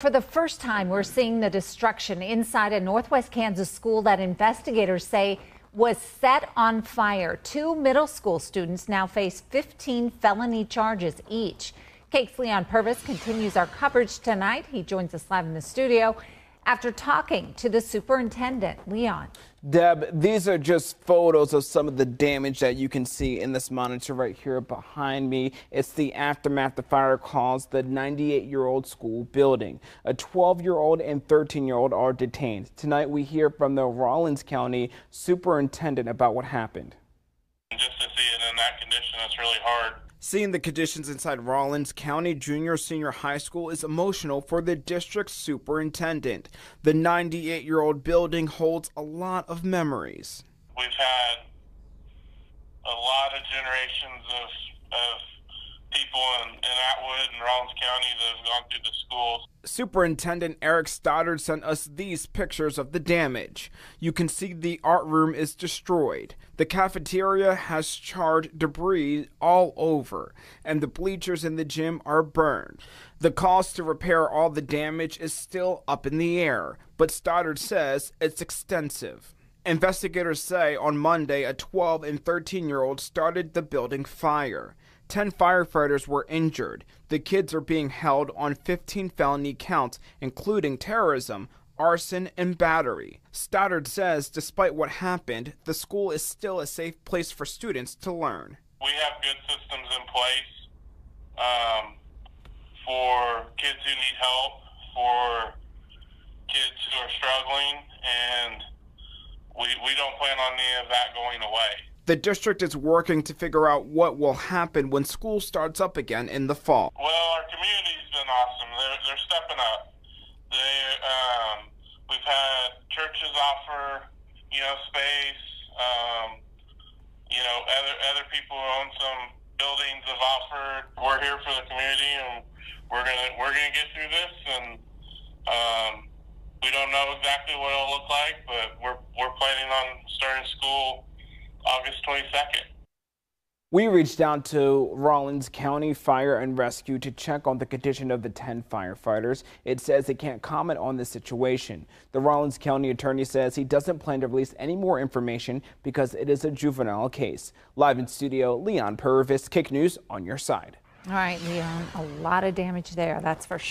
For the first time, we're seeing the destruction inside a Northwest Kansas school that investigators say was set on fire. Two middle school students now face 15 felony charges each. KAKE's Leon Purvis continues our coverage tonight. He joins us live in the studio after talking to the superintendent. Leon. Deb, these are just photos of some of the damage that you can see in this monitor right here behind me. It's the aftermath the fire caused the 98-year-old school building. A 12-year-old and 13-year-old are detained. Tonight we hear from the Rawlins County superintendent about what happened. Just to see it in that condition, it's really hard. Seeing the conditions inside Rawlins County Junior Senior High School is emotional for the district superintendent. The 98 year old building holds a lot of memories. We've had a lot of generations of, of people in, in Rawlins County that have gone through the schools. Superintendent Eric Stoddard sent us these pictures of the damage. You can see the art room is destroyed. The cafeteria has charred debris all over, and the bleachers in the gym are burned. The cost to repair all the damage is still up in the air, but Stoddard says it's extensive. Investigators say on Monday a 12 and 13 year old started the building fire. 10 firefighters were injured. The kids are being held on 15 felony counts, including terrorism, arson, and battery. Stoddard says despite what happened, the school is still a safe place for students to learn. We have good systems in place um, for kids who need help, for kids who are struggling, and we, we don't plan on any of that going away. The district is working to figure out what will happen when school starts up again in the fall. Well, our community's been awesome. They're, they're stepping up. They, um, we've had churches offer, you know, space. Um, you know, other other people who own some buildings have offered. We're here for the community, and we're gonna we're gonna get through this. And um, we don't know exactly what it'll look like, but we're we're planning on starting school August 22nd. We reached out to Rawlins County Fire and Rescue to check on the condition of the 10 firefighters. It says it can't comment on the situation. The Rawlins County attorney says he doesn't plan to release any more information because it is a juvenile case. Live in studio, Leon Purvis, KAKE News on your side. All right, Leon, a lot of damage there, that's for sure.